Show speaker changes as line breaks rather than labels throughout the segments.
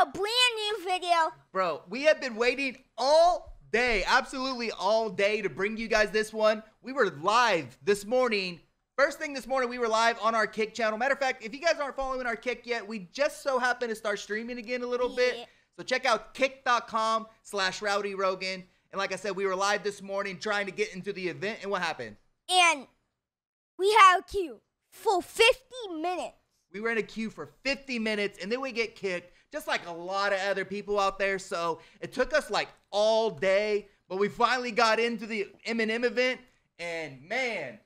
a brand new video.
Bro, we have been waiting all day, absolutely all day to bring you guys this one. We were live this morning. First thing this morning, we were live on our Kick channel. Matter of fact, if you guys aren't following our Kick yet, we just so happen to start streaming again a little bit. So check out kick.com slash rowdy rogan. And like I said, we were live this morning trying to get into the event. And what happened?
And we had a queue for 50 minutes.
We were in a queue for 50 minutes and then we get kicked, just like a lot of other people out there. So it took us like all day, but we finally got into the Eminem event. And man,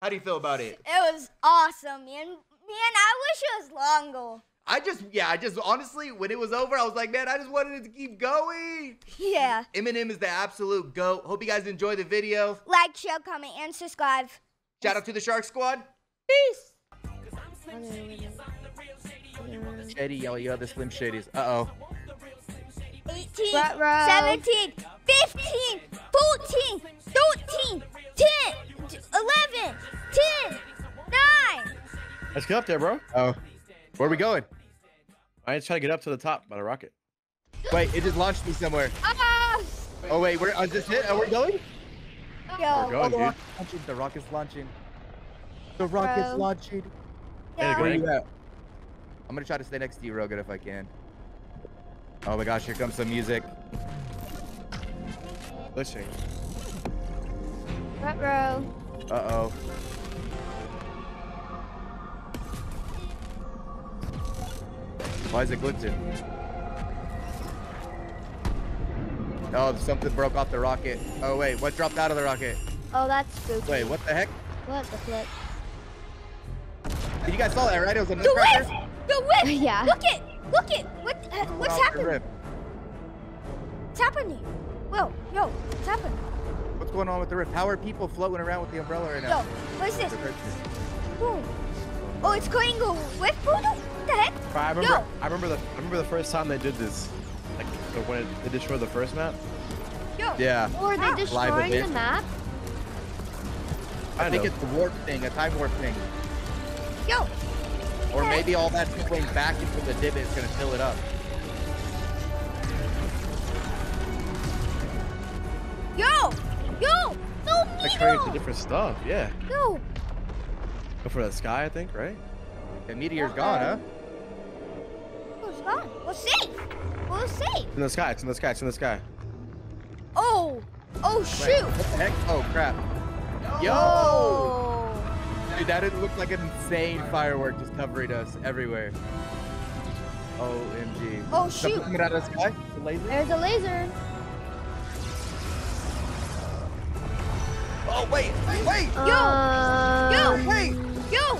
how do you feel about it?
It was awesome, man. Man, I wish it was longer.
I just, yeah, I just honestly, when it was over, I was like, man, I just wanted it to keep going.
Yeah.
Eminem is the absolute GOAT. Hope you guys enjoy the video.
Like, share, comment, and subscribe.
Shout out to the Shark Squad.
Peace.
Shady, yo, yo, the Slim Shadys. Uh oh.
18,
Right, right.
17, 15, 14, 13, 10, 11, 10, 9.
Let's get up there, bro.
Oh. Where are we going?
I just try to get up to the top by the rocket.
Wait, it just launched me somewhere.
Ah!
Oh, wait, we're, is this it? Are we going?
Yo.
We're going, dude.
launching. The rocket's launching. The rocket's
Bro.
launching.
Hey. Where
Where
you
you at? I'm gonna try to stay next to you, Rogan, if I can. Oh my gosh, here comes some music.
Listen.
Right, bro.
Uh oh. Why is it glitching? Oh, something broke off the rocket. Oh wait, what dropped out of the rocket?
Oh, that's spooky.
Wait, what the heck?
What the flip?
You guys saw that, right? It was a
The
nutcracker.
Whip! The whip!
Yeah.
Look it! Look it! What, uh, what's happening? What's happening? Whoa, yo, what's happening?
What's going on with the rip? How are people floating around with the umbrella right now?
Yo,
now?
what is this? Boom. Oh, it's going to whip poodle? What the heck?
I remember.
Yo.
I remember the. I remember the first time they did this. Like the, when it, they destroyed the first map.
Yo.
Yeah.
Or are they destroying
event.
the map?
I think
know.
it's the warp thing, a time warp thing.
Yo.
Or maybe all that's going back into the divot is gonna fill it up.
Yo. Yo. No,
That creates
Mito.
different stuff. Yeah.
Yo.
Go for the sky, I think, right?
The meteor's gone, huh?
Oh, it's gone. We're safe. We're safe.
It's in the sky. It's in the sky. It's in the sky.
Oh. Oh,
Wait,
shoot.
what the heck? Oh crap. Yo!
Oh.
Dude, that didn't look like an insane firework just covering us everywhere. OMG.
Oh,
Something
shoot.
coming out of the sky? The laser?
There's a laser.
Oh wait! Wait!
Yo.
Um,
Wait!
Yo.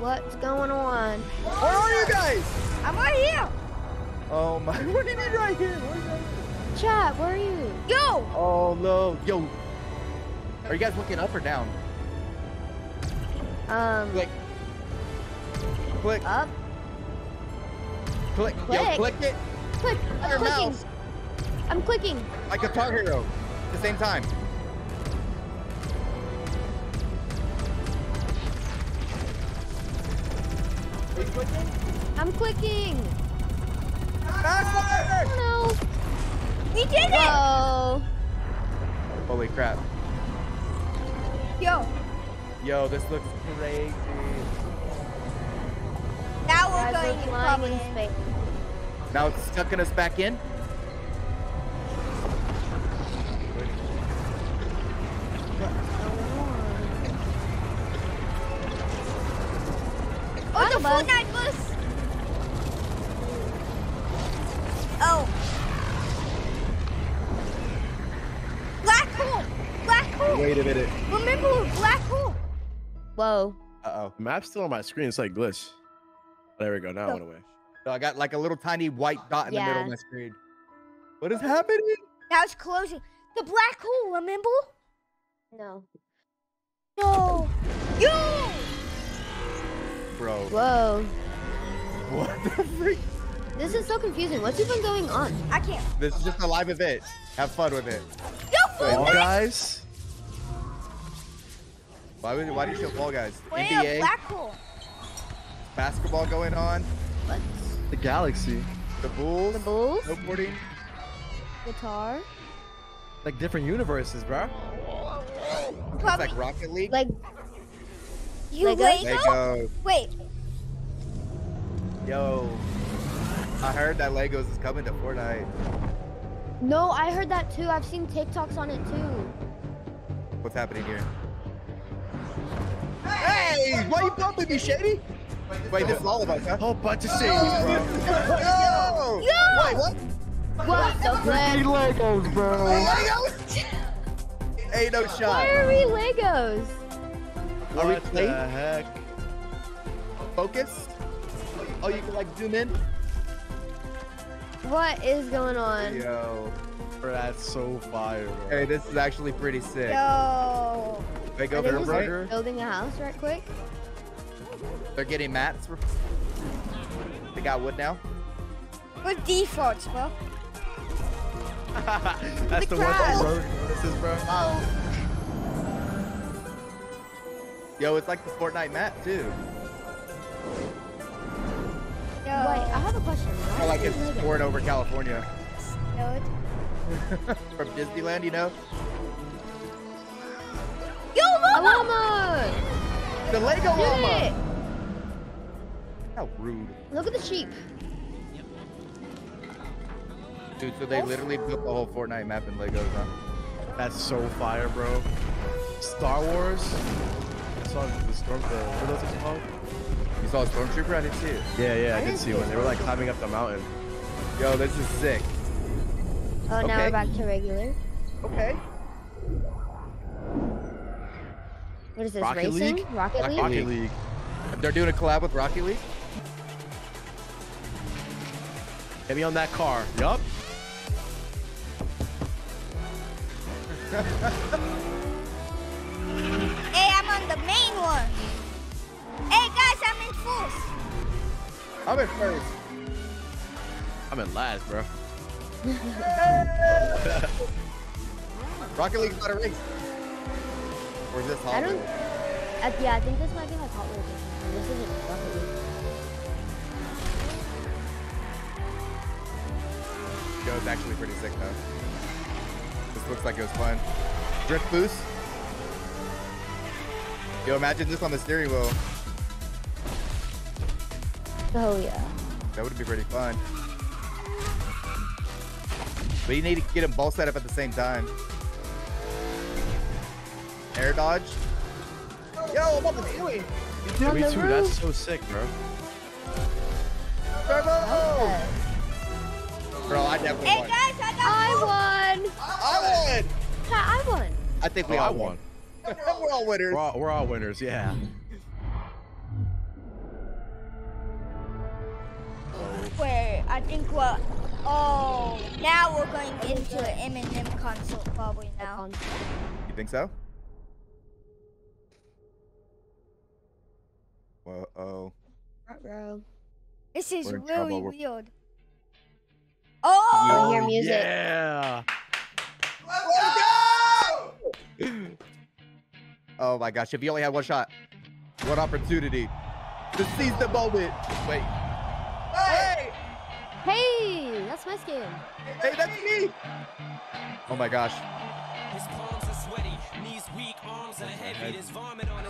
What's going on?
Where are you guys?
I'm right here.
Oh my what do you mean right here? Where are you guys?
Chat, where are you?
Yo.
Oh no. Yo. Are you guys looking up or down?
Um,
Click. Click.
up.
Click. Yo,
Click.
click it.
Click. I'm
Your
clicking.
mouse.
I'm clicking.
Like Guitar Hero. At the same time. Are you clicking?
I'm clicking.
Faster!
No.
We did it.
Whoa.
Holy crap.
Yo.
Yo, this looks crazy.
Now we're
Guys,
going to
flying
probably
in space.
Now it's sucking us back in.
Oh, the
Buzz.
Fortnite bus. Oh. Black hole. Black hole.
Wait a minute.
Remember black hole.
Whoa.
Uh oh.
The map's still on my screen. It's like glitch. There we go. Now it went away.
So I got like a little tiny white dot in the middle of my screen. What is happening?
Now it's closing. The black hole. Remember?
No.
No. Yo.
Bro.
Whoa.
What the freak?
This is so confusing. What's even going on?
I can't.
This is just a live event. Have fun with it.
Yo,
Fall
Fortnite.
guys.
Why would why do you show Fall Guys?
We're a
NBA
black hole.
basketball going on.
What?
The galaxy.
The Bulls.
The Bulls,
Snowboarding.
guitar,
Like different universes, bro.
It's
Probably.
like Rocket League.
like
You
Lego?
Lego?
Lego.
Wait,
Yo. I heard that Legos is coming to Fortnite.
no, I heard that too. I've seen TikToks on it too.
What's happening here? Hey! Why you bumping me, Shady? Wait, this is all of us, huh?
Whole bunch of shades, bro.
Yo!
Yo!
Wait, what?
What the flip?
Legos, bro.
Legos? Ain't no shot.
Why are we Legos?
Are we
What
playing?
the heck?
Focus? Oh, you can like zoom in?
What is going on?
Yo.
That's so fire, bro.
Hey, this is actually pretty sick.
yo.
Lego
Are they
for
just
burger.
building a house right quick?
They're getting mats. They got wood now.
With defaults, bro.
that's
The
the, one
crowd.
thing bro notices, bro.
Oh,
Yo, it's like the Fortnite mat too.
Yo.
wait, I have a question. Why
I like
is
it's
it
poured over California.
Node.
From Disneyland, you know?
Yo,
A llama!
The Lego
Did
llama!
it!
How rude.
Look at the sheep.
Dude, so they literally built the whole Fortnite map in Legos, huh?
That's so fire, bro. Star Wars. I saw the storm. The what are those called?
You saw a Stormtrooper? I didn't see it.
Yeah, yeah, I
I
did see
see
one. They were like climbing up the mountain.
Yo, this is sick.
Oh, now
Okay.
we're back to regular.
Okay.
What is this,
Rocket
racing?
League?
Rocket
Rocket
League?
Rocket
League. They're doing a collab with Rocket League?
Get me on that car. Yup.
Hey, I'm on the main one. Hey, guys, I'm in fourth.
I'm in first.
I'm in last, bro.
Rocket League's not a race. Or is this
I don't. Uh, yeah, I think this might be like Hot Wheels. This isn't Rocket League.
Yo, it's actually pretty sick though. This looks like it was fun. Drift boost. Yo, imagine this on the steering wheel.
Oh yeah.
That would be pretty fun. But you need to get them both set up at the same time. Air dodge. Yo, I'm on the ceiling.
Yeah, me too.
roof.
That's so sick, bro.
Turbo!
Yes.
Bro, I definitely
Hey,
won.
guys, I got
I won.
I won!
Yeah, I won.
I think
Oh,
we
I
all
won.
won. We're all winners.
We're all, we're all winners. Yeah.
Where I think we're. Oh, now we're going into an Eminem console probably now.
You think so? Whoa, oh.
Bro.
This is really
trouble, we're-
weird.
I
Oh!
hear music.
Yeah.
Oh my gosh, if you only had one shot, one opportunity to seize the moment. Wait. Hey!
Hey, that's my skin.
Hey, that's me! Oh my gosh.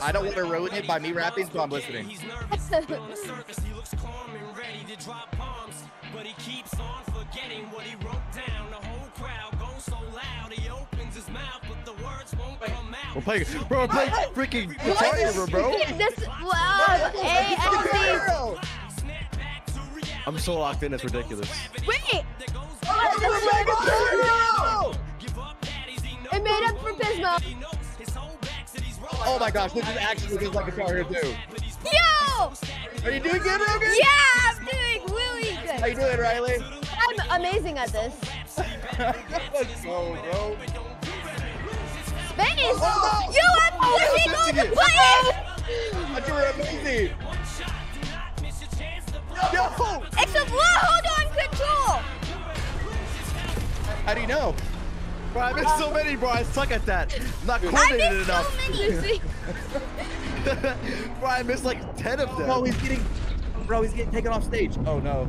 I don't wanna ruin it by me rapping,
Lungs
so I'm listening.
He's nervous, but on the surface he looks calm and ready to drop bombs. But he keeps on forgetting what he wrote down. The whole crowd goes so loud, he opens his mouth, but the words won't come out.
We're playing, bro. We're playing freaking Guitar Hero, bro.
this wow, AFC.
Girl!
Snap back.
I'm so locked in. It's ridiculous.
Wait,
There oh back to these rollers.
Oh my gosh, this is actually just like Guitar Hero 2.
Yo!
Are you doing good, Rogan?
Yeah, I'm doing really good.
How you doing, Rylee?
I'm amazing at this.
Let's go, bro.
Space.
Oh, Yo, I'm oh, pushing all the
it. But you were amazing. Yo!
Except what? Hold on, control!
How do you know?
Bro, I missed so many, bro. I suck at that. I'm not
I
coordinated
missed so
enough.
many.
bro, I missed like 10 of them.
Bro, he's getting, bro, he's getting taken off stage. Oh no.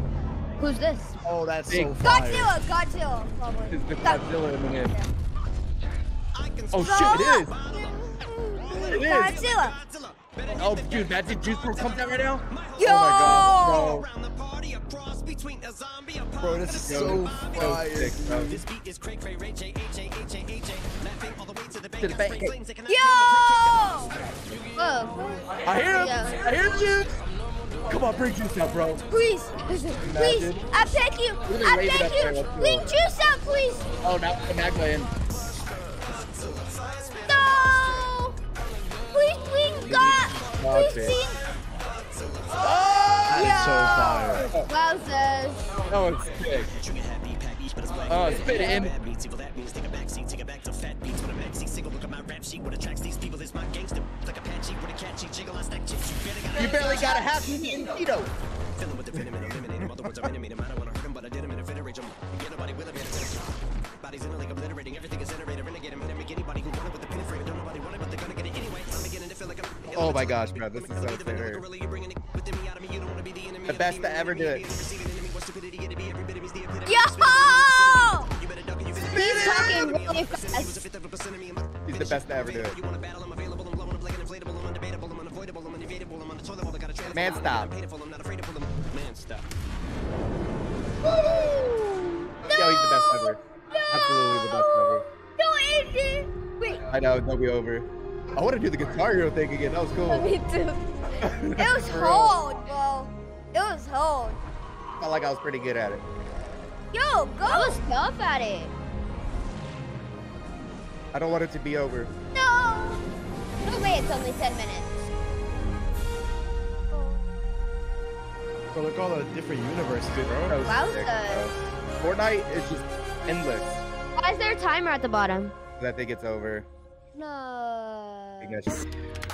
Who's this?
Oh, that's
Big
so fire.
Godzilla, Godzilla, probably.
It's the
That-
Godzilla Eminem. Oh
So-
shit, it is. It is.
Godzilla.
Oh, dude, Magic Juice WRLD comes out right now?
Yo!
Oh my god,
Bro, this is so
so
fire.
sick, bro.
This beat is cray cray Ray J H A H A H A laughing all the way to the bank.
To the bank.
spray flames, they cannot
Yo!
Whoa.
I hear him.
Yeah.
I hear Juice. Come on, bring Juice out, bro.
Please, please, I beg you, I beg you, bring juice out, please.
Oh, now the Magma in.
God,
Oh,
please
That is so
Yo!
fire.
Wowzers.
Oh, it's sick.
Trigger happy, pack each, but it's black.
Oh, spit it in.
Bad beats, evil that means take a back seat, take it back to fat beats with a maxi single. Look at my rap sheet, what attracts these people is my gangster. Like Apache with a catchy jiggle, I stack chips. You better got
You barely got a half eaten Cheeto.
Filling with the venom and eliminate him. Other words, I'm enemy. I don't wanna hurt him, but I did him in a fit rage. I'm
Oh my gosh, bro, this is so sick.
The
best to ever do it.
Yo!
He's talking really fast.
He's the best to ever do it. Man, stop.
Man, stop.
Yo, he's the best ever. Absolutely the best ever.
No, Andy. Wait,
I know, it'll be over. I want to do the Guitar Hero thing again. That was cool.
me too. It was
For
hard, bro. It was hard.
Felt like I was pretty good at it.
Yo,
I
go.
was tough at it.
I don't want it to be over.
No.
No way, it's only 10 minutes.
Bro, look all the different universes, bro.
That was
Wowza.
sick, bro. Fortnite is just endless.
Why is there a timer at the bottom?
I think it's over.
No.
I think that's-